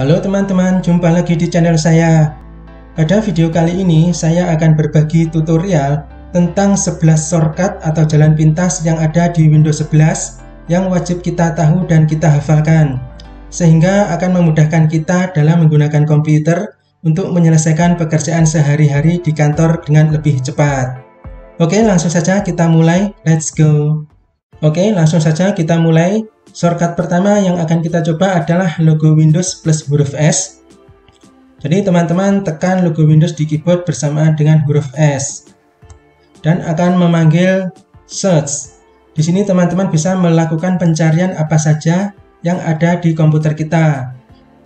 Halo teman-teman, jumpa lagi di channel saya. Pada video kali ini, saya akan berbagi tutorial tentang 11 shortcut atau jalan pintas yang ada di Windows 11 yang wajib kita tahu dan kita hafalkan, sehingga akan memudahkan kita dalam menggunakan komputer untuk menyelesaikan pekerjaan sehari-hari di kantor dengan lebih cepat. Oke, langsung saja kita mulai. Let's go. Oke, langsung saja kita mulai. Shortcut pertama yang akan kita coba adalah logo Windows plus huruf S. Jadi teman-teman tekan logo Windows di keyboard bersamaan dengan huruf S dan akan memanggil search. Di sini teman-teman bisa melakukan pencarian apa saja yang ada di komputer kita.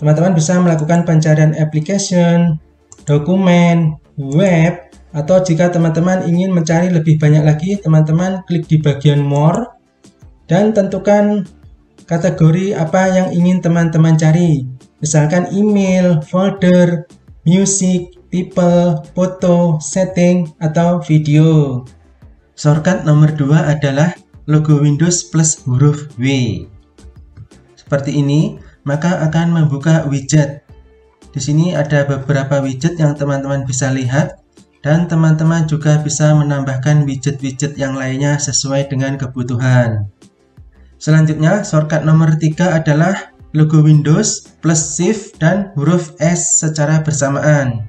Teman-teman bisa melakukan pencarian application, dokumen, web, atau jika teman-teman ingin mencari lebih banyak lagi, teman-teman klik di bagian more dan tentukan kategori apa yang ingin teman-teman cari. Misalkan email, folder, music, people, foto, setting, atau video. Shortcut nomor 2 adalah logo Windows plus huruf W. Seperti ini, maka akan membuka widget. Di sini ada beberapa widget yang teman-teman bisa lihat dan teman-teman juga bisa menambahkan widget-widget yang lainnya sesuai dengan kebutuhan. Selanjutnya, shortcut nomor 3 adalah logo Windows plus Shift dan huruf S secara bersamaan.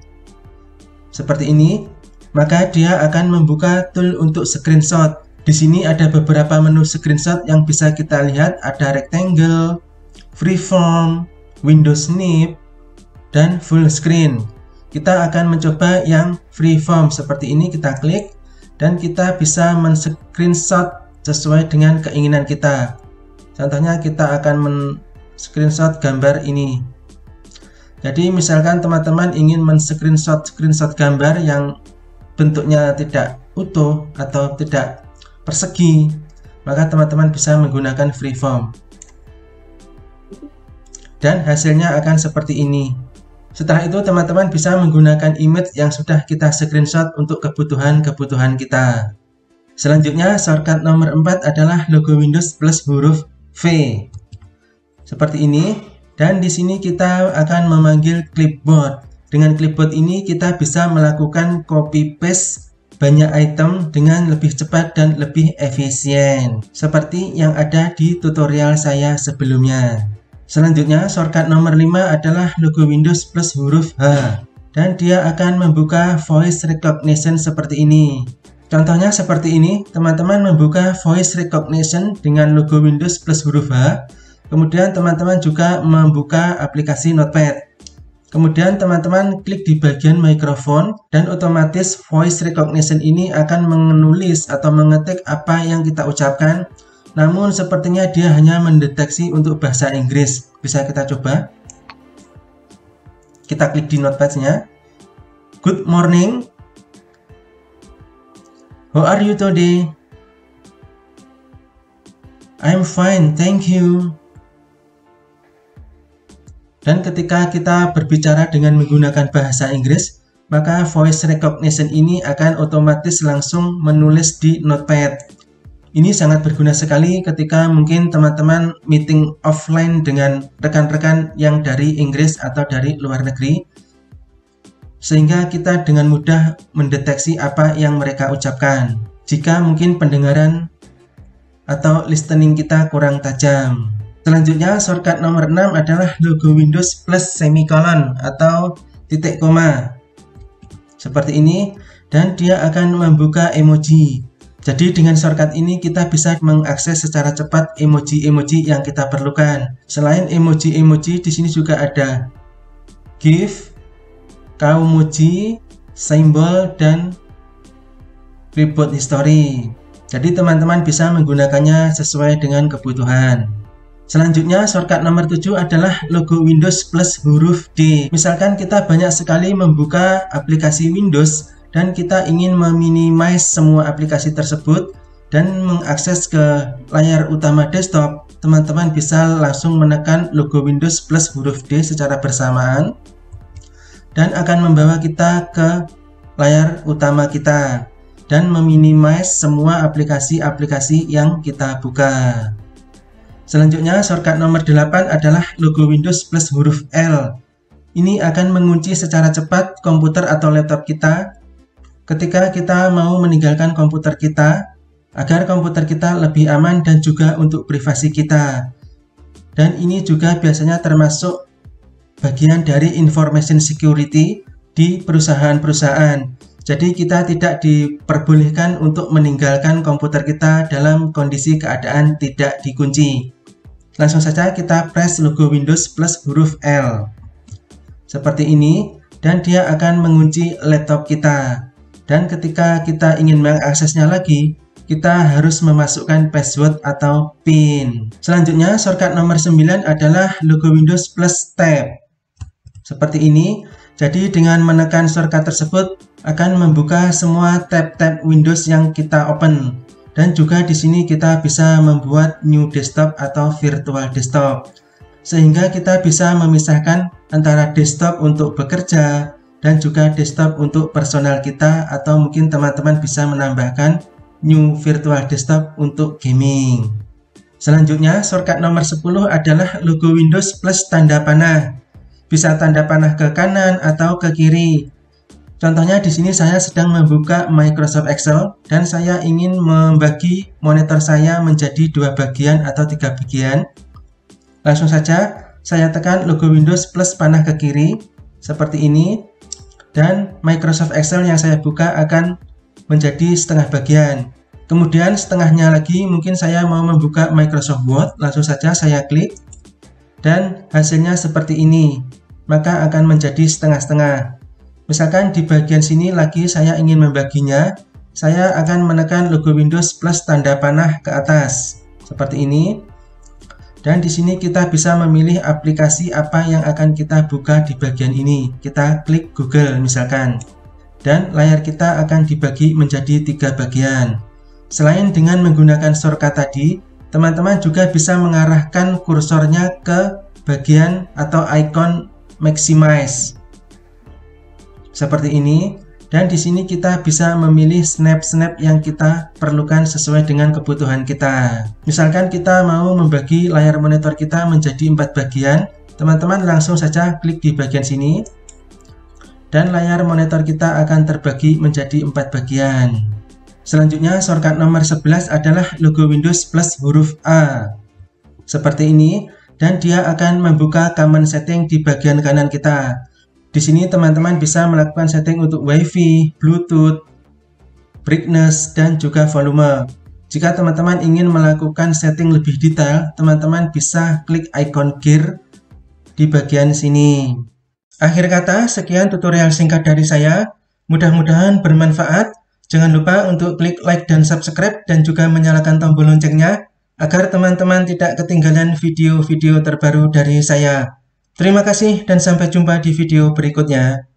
Seperti ini, maka dia akan membuka tool untuk screenshot. Di sini ada beberapa menu screenshot yang bisa kita lihat, ada rectangle, freeform, Windows snip, dan full screen. Kita akan mencoba yang freeform seperti ini, kita klik dan kita bisa men-screenshot sesuai dengan keinginan kita. Contohnya kita akan men-screenshot gambar ini. Jadi misalkan teman-teman ingin men-screenshot screenshot gambar yang bentuknya tidak utuh atau tidak persegi, maka teman-teman bisa menggunakan freeform. Dan hasilnya akan seperti ini. Setelah itu teman-teman bisa menggunakan image yang sudah kita screenshot untuk kebutuhan-kebutuhan kita. Selanjutnya shortcut nomor 4 adalah logo Windows plus huruf V. Seperti ini. Dan di sini kita akan memanggil clipboard. Dengan clipboard ini kita bisa melakukan copy paste banyak item dengan lebih cepat dan lebih efisien. Seperti yang ada di tutorial saya sebelumnya. Selanjutnya, shortcut nomor 5 adalah logo Windows plus huruf H. Dan dia akan membuka voice recognition seperti ini. Contohnya seperti ini, teman-teman membuka voice recognition dengan logo Windows plus huruf H. Kemudian teman-teman juga membuka aplikasi Notepad. Kemudian teman-teman klik di bagian mikrofon dan otomatis voice recognition ini akan menulis atau mengetik apa yang kita ucapkan. Namun sepertinya dia hanya mendeteksi untuk bahasa Inggris. Bisa kita coba. Kita klik di notepadnya. Good morning, How are you today? I'm fine, thank you. Dan ketika kita berbicara dengan menggunakan bahasa Inggris, maka voice recognition ini akan otomatis langsung menulis di notepad. Ini sangat berguna sekali ketika mungkin teman-teman meeting offline dengan rekan-rekan yang dari Inggris atau dari luar negeri sehingga kita dengan mudah mendeteksi apa yang mereka ucapkan. Jika mungkin pendengaran atau listening kita kurang tajam. Selanjutnya, shortcut nomor 6 adalah logo Windows plus semicolon atau titik koma. Seperti ini, dan dia akan membuka emoji. Jadi dengan shortcut ini kita bisa mengakses secara cepat emoji-emoji yang kita perlukan. Selain emoji-emoji, di sini juga ada GIF, Kaumuji, simbol, dan reboot history. Jadi teman-teman bisa menggunakannya sesuai dengan kebutuhan. Selanjutnya shortcut nomor 7 adalah logo Windows plus huruf D. Misalkan kita banyak sekali membuka aplikasi Windows dan kita ingin meminimize semua aplikasi tersebut dan mengakses ke layar utama desktop, teman-teman bisa langsung menekan logo Windows plus huruf D secara bersamaan dan akan membawa kita ke layar utama kita dan meminimize semua aplikasi-aplikasi yang kita buka. Selanjutnya, shortcut nomor 8 adalah logo Windows plus huruf L. Ini akan mengunci secara cepat komputer atau laptop kita ketika kita mau meninggalkan komputer kita agar komputer kita lebih aman dan juga untuk privasi kita. Dan ini juga biasanya termasuk bagian dari information security di perusahaan-perusahaan. Jadi kita tidak diperbolehkan untuk meninggalkan komputer kita dalam kondisi keadaan tidak dikunci. Langsung saja kita press logo Windows plus huruf L seperti ini dan dia akan mengunci laptop kita dan ketika kita ingin mengaksesnya lagi kita harus memasukkan password atau PIN selanjutnya shortcut nomor 9 adalah logo Windows plus tab seperti ini jadi dengan menekan shortcut tersebut akan membuka semua tab-tab Windows yang kita open dan juga di sini kita bisa membuat new desktop atau virtual desktop sehingga kita bisa memisahkan antara desktop untuk bekerja dan juga desktop untuk personal kita atau mungkin teman-teman bisa menambahkan new virtual desktop untuk gaming. Selanjutnya, shortcut nomor 10 adalah logo Windows plus tanda panah. Bisa tanda panah ke kanan atau ke kiri. Contohnya di sini saya sedang membuka Microsoft Excel dan saya ingin membagi monitor saya menjadi dua bagian atau tiga bagian Langsung saja saya tekan logo Windows plus panah ke kiri seperti ini dan Microsoft Excel yang saya buka akan menjadi setengah bagian. Kemudian setengahnya lagi mungkin saya mau membuka Microsoft Word, langsung saja saya klik dan hasilnya seperti ini. Maka akan menjadi setengah-setengah. Misalkan di bagian sini lagi saya ingin membaginya, saya akan menekan logo Windows plus tanda panah ke atas. Seperti ini. Dan di sini kita bisa memilih aplikasi apa yang akan kita buka di bagian ini. Kita klik Google misalkan. Dan layar kita akan dibagi menjadi tiga bagian. Selain dengan menggunakan shortcut tadi, teman-teman juga bisa mengarahkan kursornya ke bagian atau icon maximize. Seperti ini. Dan di sini kita bisa memilih snap-snap yang kita perlukan sesuai dengan kebutuhan kita. Misalkan kita mau membagi layar monitor kita menjadi empat bagian, teman-teman langsung saja klik di bagian sini dan layar monitor kita akan terbagi menjadi empat bagian. Selanjutnya shortcut nomor 11 adalah logo Windows plus huruf A. Seperti ini dan dia akan membuka command setting di bagian kanan kita. Di sini teman-teman bisa melakukan setting untuk WiFi, Bluetooth, brightness, dan juga volume. Jika teman-teman ingin melakukan setting lebih detail, teman-teman bisa klik icon gear di bagian sini. Akhir kata, sekian tutorial singkat dari saya. Mudah-mudahan bermanfaat. Jangan lupa untuk klik like dan subscribe dan juga menyalakan tombol loncengnya agar teman-teman tidak ketinggalan video-video terbaru dari saya. Terima kasih dan sampai jumpa di video berikutnya.